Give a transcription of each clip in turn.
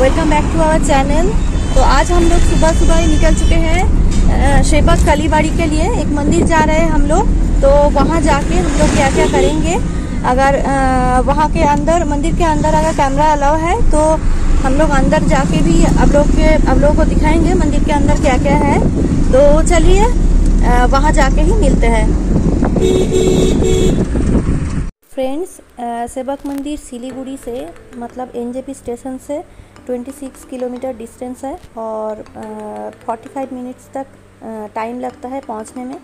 Welcome back to our channel तो आज हम लोग सुबह सुबह ही निकल चुके हैं शेबक कलीबाड़ी के लिए। एक मंदिर जा रहे हैं हम लोग। तो वहाँ जाके हम लोग क्या क्या करेंगे? अगर वहाँ के अंदर, मंदिर के अंदर अगर कैमरा अलाउ है तो हम लोग अंदर जाके भी अब लोग के अब लोगों को दिखाएँगे मंदिर के अंदर क्या क्या है। तो चलिए वहाँ जाके ही मिलते हैं। फ्रेंड्स सेवक मंदिर सिलीगुड़ी से मतलब एनजेपी स्टेशन से 26 किलोमीटर डिस्टेंस है और uh, 45 मिनट्स तक टाइम लगता है पहुँचने में।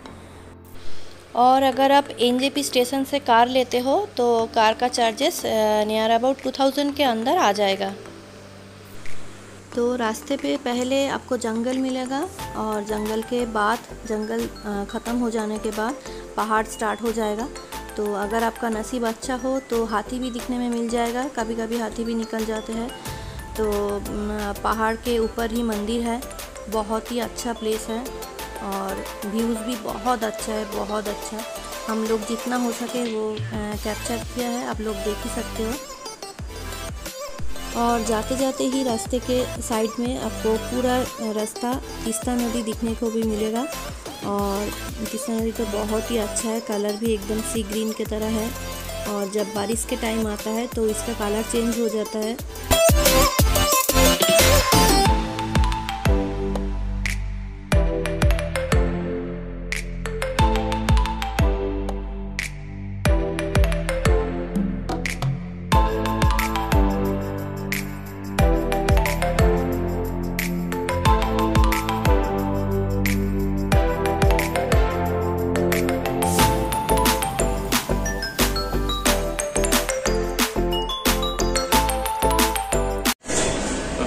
और अगर आप एनजेपी स्टेशन से कार लेते हो तो कार का चार्जेस नियर अबाउट 2000 के अंदर आ जाएगा। तो रास्ते पे पहले आपको जंगल मिलेगा और जंगल के बाद जंगल ख़त्म हो जाने के बाद पहाड़ स्टार्ट हो जाएगा। तो अगर आपका नसीब अच्छा हो तो हाथी भी दिखने में मिल जाएगा। कभी कभी हाथी भी निकल जाते हैं। तो पहाड़ के ऊपर ही मंदिर है। बहुत ही अच्छा प्लेस है और व्यूज़ भी बहुत अच्छा है, बहुत अच्छा हम लोग जितना हो सके वो कैप्चर किया है, आप लोग देख ही सकते हो। और जाते जाते ही रास्ते के साइड में आपको पूरा रास्ता तीस्ता नदी दिखने को भी मिलेगा। और किस्ता नदी तो बहुत ही अच्छा है कलर भी एकदम सी ग्रीन की तरह है। और जब बारिश के टाइम आता है तो इसका कलर चेंज हो जाता है।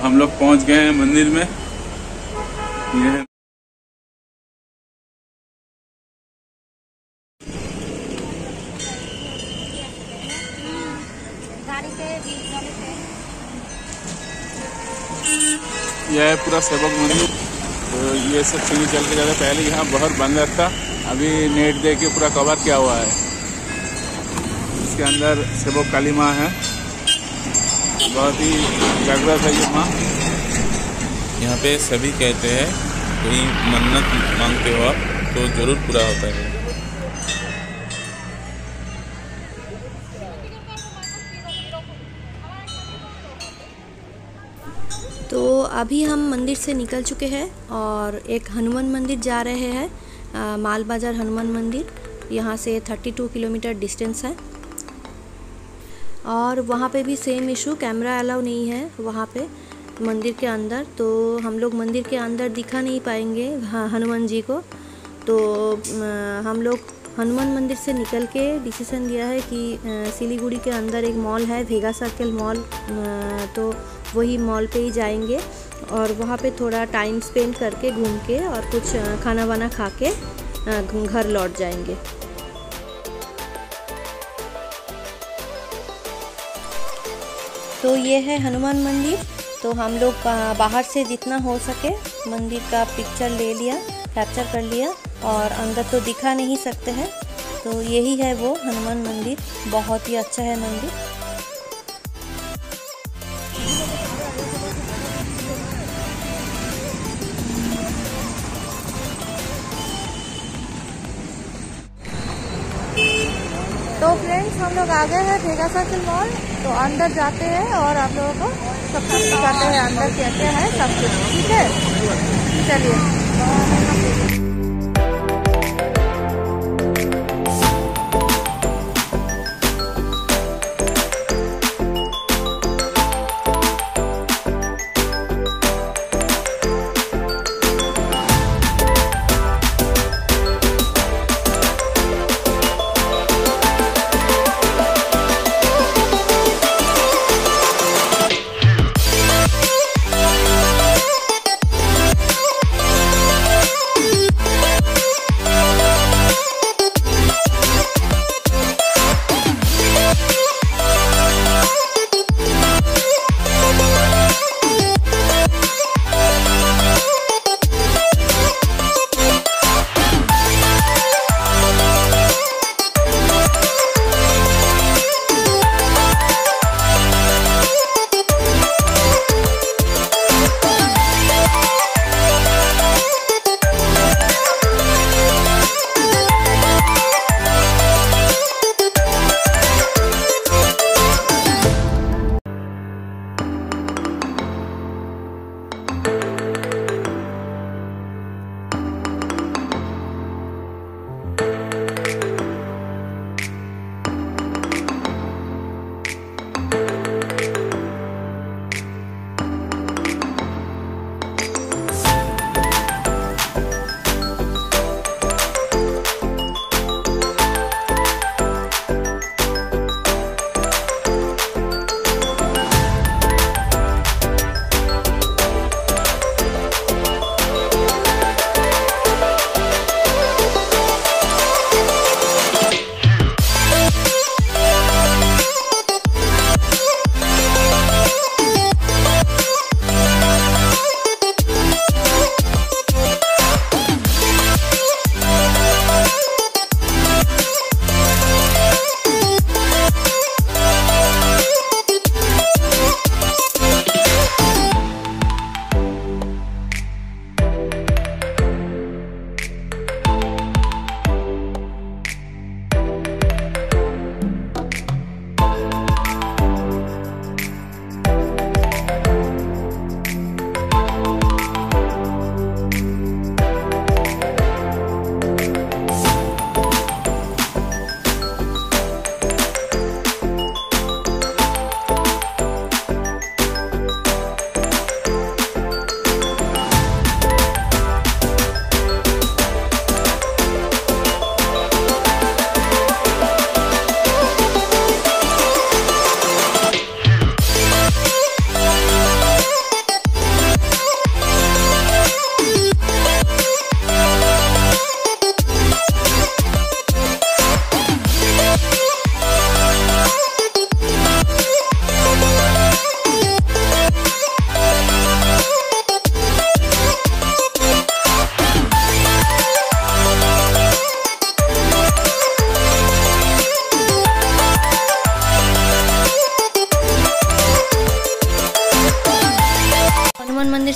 हम लोग पहुँच गए हैं मंदिर में। ये यह है पूरा सेवक मंदिर। तो ये सब सीढ़ी चल के जाते पहले यहाँ बहुत बंद था अभी नेट दे के पूरा कवर किया हुआ है। इसके अंदर सेवक काली माँ है। बहुत ही जागृत है ये माँ। यहाँ पे सभी कहते हैं कोई मन्नत मांगते हो आप तो ज़रूर पूरा होता है। तो अभी हम मंदिर से निकल चुके हैं और एक हनुमान मंदिर जा रहे हैं माल बाज़ार हनुमान मंदिर। यहाँ से 32 किलोमीटर डिस्टेंस है। और वहाँ पे भी सेम इशू कैमरा अलाउ नहीं है वहाँ पे मंदिर के अंदर। तो हम लोग मंदिर के अंदर दिखा नहीं पाएँगे हनुमान जी को। तो हम लोग हनुमान मंदिर से निकल के डिसीज़न लिया है कि सिलीगुड़ी के अंदर एक मॉल है भेगा सर्कल मॉल तो वही मॉल पे ही जाएँगे। और वहाँ पे थोड़ा टाइम स्पेंड करके घूम के और कुछ खाना वाना खा के घर लौट जाएँगे। तो ये है हनुमान मंदिर। तो हम लोग बाहर से जितना हो सके मंदिर का पिक्चर ले लिया कैप्चर कर लिया और अंदर तो दिखा नहीं सकते हैं। तो यही है वो हनुमान मंदिर। बहुत ही अच्छा है मंदिर। तो फ्रेंड्स, हम लोग आ गए हैं भेगा सर्किल मॉल। तो अंदर जाते हैं और आप लोगों को सब कुछ दिखाते हैं, अंदर क्या क्या है सब कुछ। ठीक है? चलिए।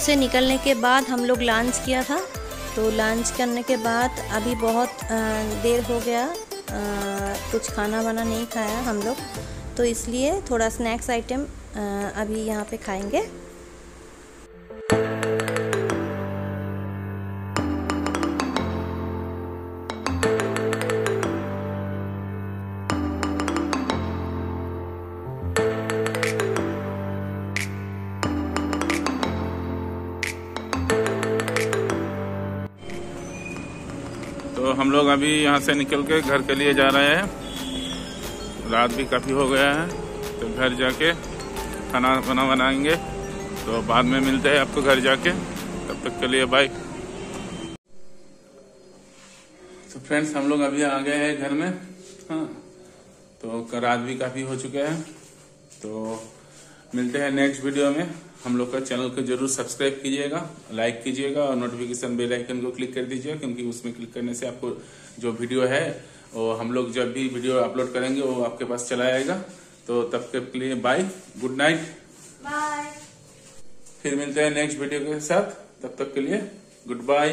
से निकलने के बाद हम लोग लंच किया था। तो लंच करने के बाद अभी बहुत देर हो गया। कुछ खाना वाना नहीं खाया हम लोग। तो इसलिए थोड़ा स्नैक्स आइटम अभी यहाँ पे खाएँगे। तो हम लोग अभी यहाँ से निकल के घर के लिए जा रहे हैं। रात भी काफ़ी हो गया है तो घर जाके खाना बना बनाएँगे। तो बाद में मिलते हैं आपको घर जाके। तब तक के लिए बाय तो फ्रेंड्स हम लोग अभी आ गए हैं घर में। हाँ तो रात भी काफ़ी हो चुके हैं। तो मिलते हैं नेक्स्ट वीडियो में। हम लोग का चैनल को ज़रूर सब्सक्राइब कीजिएगा लाइक कीजिएगा और नोटिफिकेशन बेल आइकन को क्लिक कर दीजिएगा क्योंकि उसमें क्लिक करने से आपको जो वीडियो है वो हम लोग जब भी वीडियो अपलोड करेंगे वो आपके पास चला आएगा। तो तब के लिए बाय गुड नाइट बाय फिर मिलते हैं नेक्स्ट वीडियो के साथ। तब तक के लिए गुड बाय